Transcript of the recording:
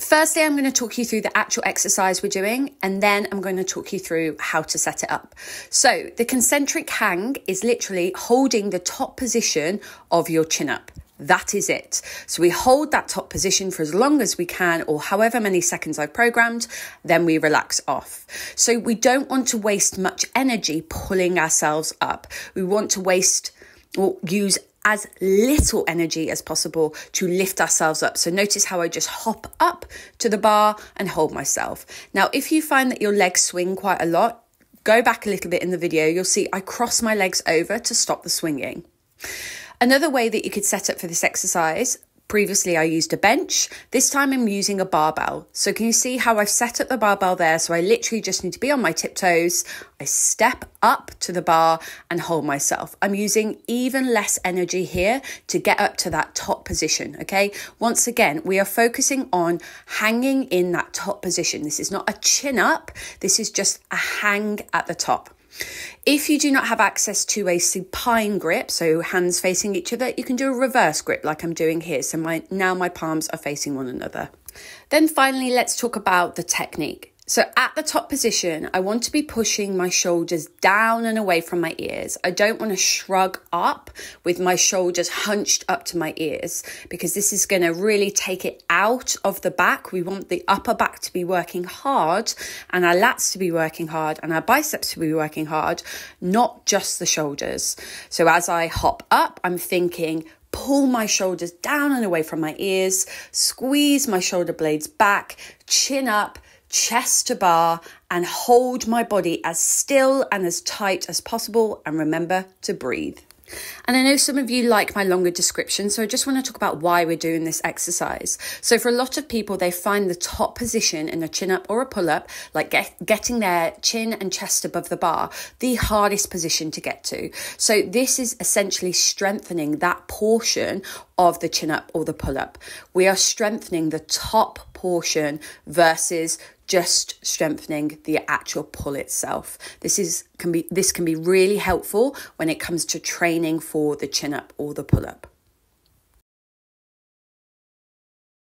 Firstly, I'm going to talk you through the actual exercise we're doing, and then I'm going to talk you through how to set it up. So, the concentric hang is literally holding the top position of your chin up. That is it. So we hold that top position for as long as we can, or however many seconds I've programmed, then we relax off. So we don't want to waste much energy pulling ourselves up. We want to waste or use as little energy as possible to lift ourselves up. So notice how I just hop up to the bar and hold myself. Now, if you find that your legs swing quite a lot, go back a little bit in the video. You'll see I cross my legs over to stop the swinging. Another way that you could set up for this exercise Previously, I used a bench. This time, I'm using a barbell. So, can you see how I've set up the barbell there? So, I literally just need to be on my tiptoes. I step up to the bar and hold myself. I'm using even less energy here to get up to that top position. Okay. Once again, we are focusing on hanging in that top position. This is not a chin up, this is just a hang at the top. If you do not have access to a supine grip, so hands facing each other, you can do a reverse grip like I'm doing here. So my now my palms are facing one another. Then finally, let's talk about the technique. So at the top position, I want to be pushing my shoulders down and away from my ears. I don't want to shrug up with my shoulders hunched up to my ears because this is going to really take it out of the back. We want the upper back to be working hard and our lats to be working hard and our biceps to be working hard, not just the shoulders. So as I hop up, I'm thinking pull my shoulders down and away from my ears, squeeze my shoulder blades back, chin up, chest to bar, and hold my body as still and as tight as possible. And remember to breathe. And I know some of you like my longer description, so I just want to talk about why we're doing this exercise. So, for a lot of people, they find the top position in a chin up or a pull up, like get, getting their chin and chest above the bar, the hardest position to get to. So, this is essentially strengthening that portion of the chin up or the pull up. We are strengthening the top portion versus just strengthening the actual pull itself. This is can be this can be really helpful when it comes to training for the chin up or the pull up.